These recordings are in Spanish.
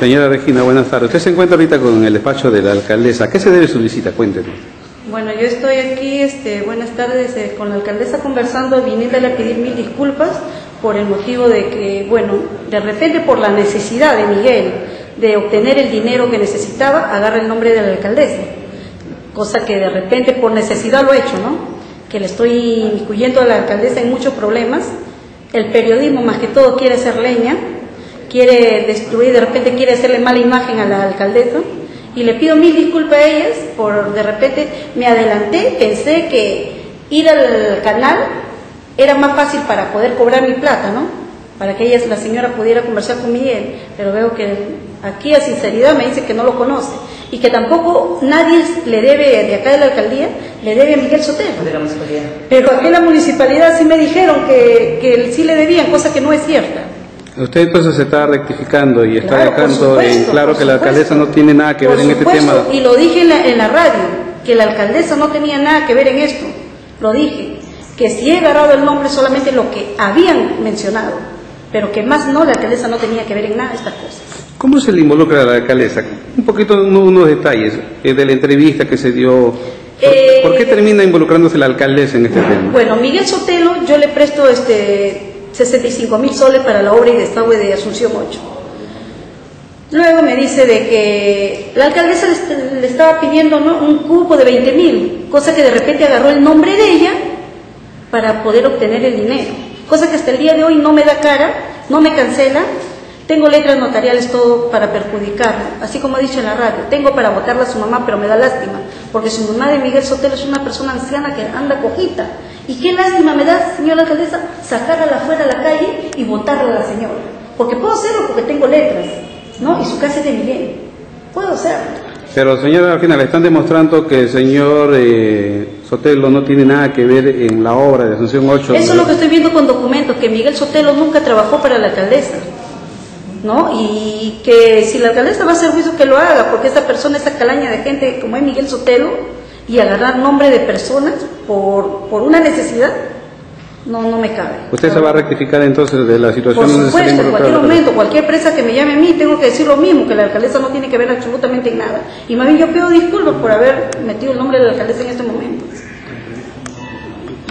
Señora Regina, buenas tardes. Usted se encuentra ahorita con el despacho de la alcaldesa. ¿A qué se debe su visita? Cuéntenos. Bueno, yo estoy aquí, este, buenas tardes, eh, con la alcaldesa conversando, viniéndole a pedir mil disculpas por el motivo de que, bueno, de repente por la necesidad de Miguel de obtener el dinero que necesitaba, agarra el nombre de la alcaldesa. Cosa que de repente por necesidad lo he hecho, ¿no? Que le estoy incluyendo a la alcaldesa en muchos problemas. El periodismo, más que todo, quiere ser leña, quiere destruir, de repente quiere hacerle mala imagen a la alcaldesa y le pido mil disculpas a ellas por de repente me adelanté, pensé que ir al canal era más fácil para poder cobrar mi plata, ¿no? Para que ella, la señora, pudiera conversar con Miguel, pero veo que aquí a sinceridad me dice que no lo conoce y que tampoco nadie le debe, de acá de la alcaldía, le debe a Miguel Sotelo. De la municipalidad. Pero aquí en la municipalidad sí me dijeron que, que sí le debían, cosa que no es cierta. Usted entonces se está rectificando y está Claro, dejando en claro que la alcaldesa no tiene nada que Por ver en este tema. Y lo dije en la, en la radio, que la alcaldesa no tenía nada que ver en esto. Lo dije. Que si he agarrado el nombre solamente lo que habían mencionado, pero que más no, la alcaldesa no tenía que ver en nada de estas cosas. ¿Cómo se le involucra a la alcaldesa? Un poquito, uno- unos detalles eh, de la entrevista que se dio. ¿Por, Eh, por qué termina involucrándose la alcaldesa en este tema? Bueno, Miguel Sotelo, yo le presto este 65 mil soles para la obra y desagüe de Asunción 8. Luego me dice de que la alcaldesa le, est- le estaba pidiendo ¿no? un cupo de 20 mil, cosa que de repente agarró el nombre de ella para poder obtener el dinero. Cosa que hasta el día de hoy no me da cara, no me cancela. Tengo letras notariales todo para perjudicarlo, así como he dicho en la radio. Tengo para votarla a su mamá, pero me da lástima, porque su mamá de Miguel Sotelo es una persona anciana que anda cojita. Y qué lástima me da, señora alcaldesa, sacarla afuera a la calle y votarla a la señora. Porque puedo hacerlo porque tengo letras, ¿no? Y su casa es de Miguel. Puedo hacerlo. Pero señora Regina, le están demostrando que el señor eh, Sotelo no tiene nada que ver en la obra de Asunción 8. Eso es lo que estoy viendo con documentos, que Miguel Sotelo nunca trabajó para la alcaldesa, ¿no? Y que si la alcaldesa va a hacer juicio, que lo haga, porque esa persona, esa calaña de gente como es Miguel Sotelo, y agarrar nombre de personas por, por una necesidad, no, no me cabe. ¿Usted se va a rectificar entonces de la situación Por supuesto, en cualquier momento, cualquier presa que me llame a mí, tengo que decir lo mismo, que la alcaldesa no tiene que ver absolutamente en nada. Y más bien yo pido disculpas por haber metido el nombre de la alcaldesa en este momento.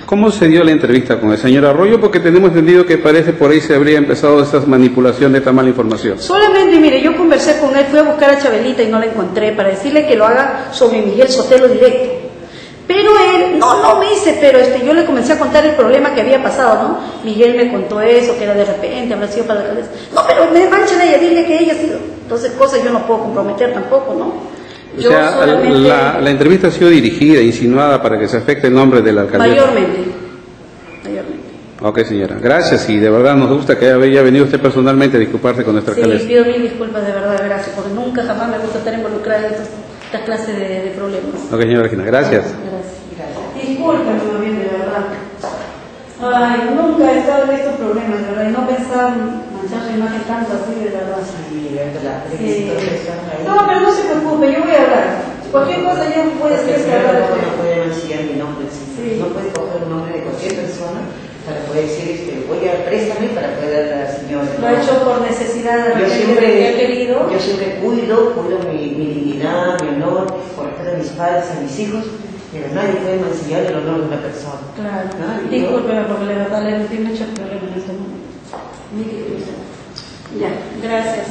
¿Cómo se dio la entrevista con el señor Arroyo? Porque tenemos entendido que parece por ahí se habría empezado esta manipulación de esta mala información. Solamente, mire, yo conversé con él, fui a buscar a Chabelita y no la encontré para decirle que lo haga sobre Miguel Sotelo directo. Pero él, no, no me dice, pero este, yo le comencé a contar el problema que había pasado, ¿no? Miguel me contó eso, que era de repente, habrá sido para la cabeza. No, pero me manchan a ella, dile que ella ha sido. Entonces, cosas yo no puedo comprometer tampoco, ¿no? O Yo sea, solamente, la, la entrevista ha sido dirigida, insinuada para que se afecte el nombre de la alcaldesa. mayormente, mayormente. Ok, señora. Gracias y de verdad nos gusta que haya venido usted personalmente a disculparse con nuestra Sí, alcaldesa. pido mil disculpas de verdad, gracias, porque nunca jamás me gusta estar involucrada en estas, estas clases de, de problemas. Ok, señora Regina, gracias. Gracias. Más bien, de verdad. Ay, nunca he estado en estos problemas, de verdad, y no pensaba manchar su imagen tanto así, de verdad. Sí, la Sí. entrevista, ahí. No, pero no se preocupe, yo voy a hablar. Cualquier cosa ya puede ser el que señor hablar. No puede mancillar mi nombre, sí. Sí. no puede coger un nombre de cualquier persona para poder decir, este, voy a préstame para poder dar a la señora. Lo he hecho por necesidad de Yo siempre, que querido. yo siempre cuido, cuido mi, mi dignidad, mi honor, por respeto a mis padres, a mis hijos, pero nadie puede mancillar el honor de una persona. Claro. Discúlpeme porque la verdad le metí muchos problemas en este momento. Disculpas. Ya, gracias.